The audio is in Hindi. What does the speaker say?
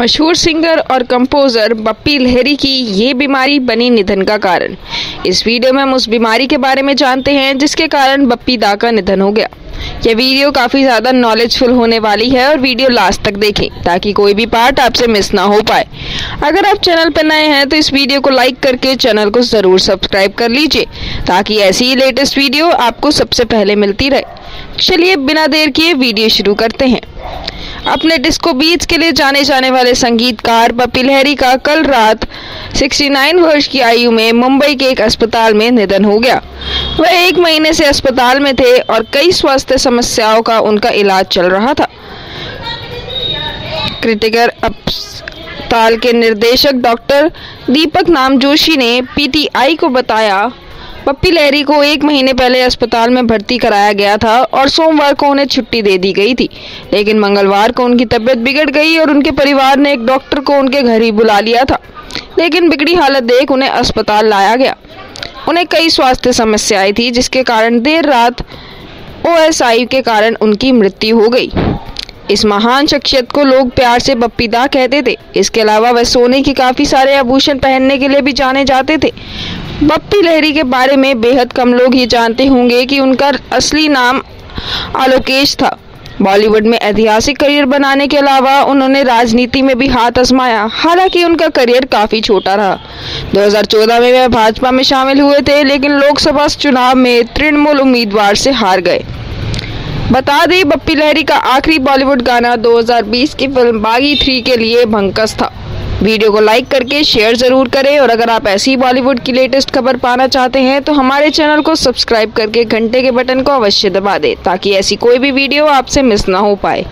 मशहूर सिंगर और कंपोजर बप्पी लहरी की ये बीमारी बनी निधन का कारण। इस वीडियो में हम उस बीमारी के बारे में जानते हैं, जिसके कारण बप्पी दा का निधन हो गया। यह वीडियो काफ़ी ज़्यादा नॉलेजफुल होने वाली है और वीडियो लास्ट तक देखें, ताकि कोई भी पार्ट आपसे मिस ना हो पाए। अगर आप चैनल पर नए हैं तो इस वीडियो को लाइक करके चैनल को ज़रूर सब्सक्राइब कर लीजिए, ताकि ऐसी ही लेटेस्ट वीडियो आपको सबसे पहले मिलती रहे। चलिए बिना देर किए वीडियो शुरू करते हैं। अपने डिस्को बीच के लिए जाने जाने वाले संगीतकार लहरी का कल रात 69 वर्ष की आयु में मुंबई के एक अस्पताल में निधन हो गया। वह एक महीने से अस्पताल में थे और कई स्वास्थ्य समस्याओं का उनका इलाज चल रहा था। क्रिटिकर अस्पताल के निर्देशक डॉक्टर दीपक नाम जोशी ने पीटीआई को बताया पप्पी लहरी को एक महीने पहले अस्पताल में भर्ती कराया गया था और सोमवार को उन्हें छुट्टी दे दी गई थी। लेकिन मंगलवार को उनकी तबीयत बिगड़ गई और उनके परिवार ने एक डॉक्टर को उनके घर ही बुला लिया था। लेकिन बिगड़ी हालत देख उन्हें अस्पताल लाया गया। उन्हें कई स्वास्थ्य समस्याएँ थी, जिसके कारण देर रात ओएसआई के कारण उनकी मृत्यु हो गई। इस महान शख्सियत को लोग प्यार से बप्पीदा कहते थे। इसके अलावा वह सोने की काफ़ी सारे आभूषण पहनने के लिए भी जाने जाते थे। बप्पी लहरी के बारे में बेहद कम लोग ही जानते होंगे कि उनका असली नाम आलोकेश था। बॉलीवुड में ऐतिहासिक करियर बनाने के अलावा उन्होंने राजनीति में भी हाथ आजमाया। हालाँकि उनका करियर काफ़ी छोटा रहा। 2014 में वह भाजपा में शामिल हुए थे, लेकिन लोकसभा चुनाव में तृणमूल उम्मीदवार से हार गए। बता दें, बप्पी लहरी का आखिरी बॉलीवुड गाना 2020 की फ़िल्म बागी थ्री के लिए भंकस था। वीडियो को लाइक करके शेयर ज़रूर करें और अगर आप ऐसी बॉलीवुड की लेटेस्ट खबर पाना चाहते हैं तो हमारे चैनल को सब्सक्राइब करके घंटे के बटन को अवश्य दबा दें, ताकि ऐसी कोई भी वीडियो आपसे मिस ना हो पाए।